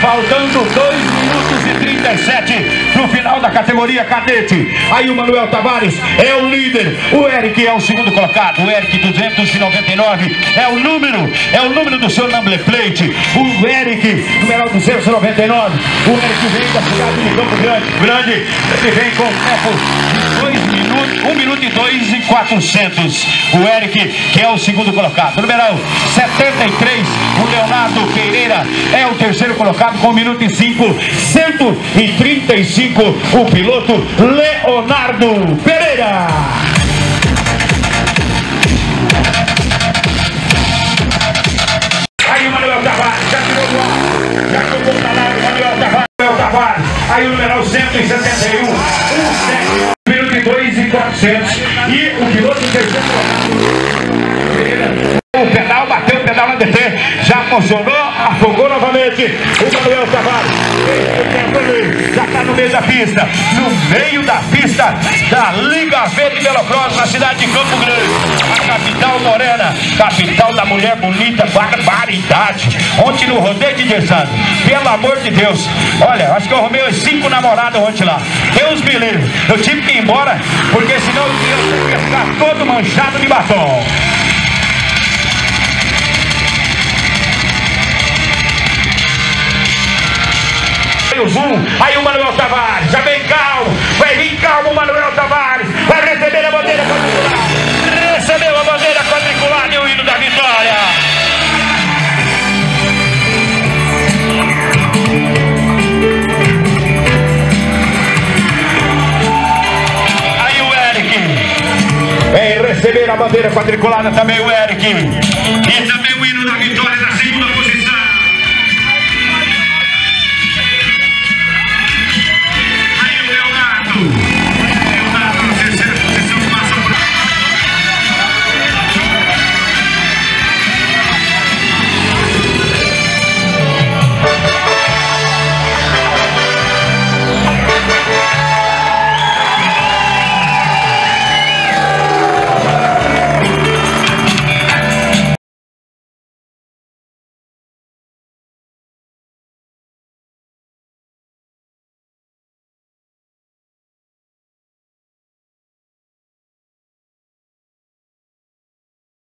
Faltando 2 minutos e 37 no final da categoria cadete. Aí o Manuel Tavares é o líder. O Eric é o segundo colocado. O Eric 299 é o número, é o número do seu number plate. O Eric, número 299. O Eric vem da cidade de Campo Grande. Grande. Ele vem com tempo de 2 minutos, 1 minuto e 2 e 400. O Eric, que é o segundo colocado. Número 73, o Leonardo Pereira é o terceiro colocado com 1 minuto e 5, 135. O piloto Leonardo Pereira. Aí o Manuel Tavares, já tirou o ar, já jogou o salário, Manuel Tavares, Manuel Tavares. Aí o numeral 171, 17, minuto e 2 e 400. E o piloto terceiro colocado. O pedal bateu o pedal na DT, já funcionou, afogou novamente. O Manuel Tavares já está no meio da pista, no meio da pista da Liga V de Velocross, na cidade de Campo Grande, a capital morena, capital da mulher bonita, barbaridade. Ontem no rodeio de Desano, pelo amor de Deus, olha, acho que eu arrumei os cinco namorados ontem lá. Deus me livre, eu tive que ir embora, porque senão eu ia ficar todo manchado de batom. O zoom. Aí o Manuel Tavares, já vem calmo, vai vir calmo o Manuel Tavares, vai receber a bandeira quadriculada. Recebeu a bandeira quadriculada e o hino da vitória. Aí o Eric. Vem receber a bandeira quadriculada também o Eric. E também o hino da vitória.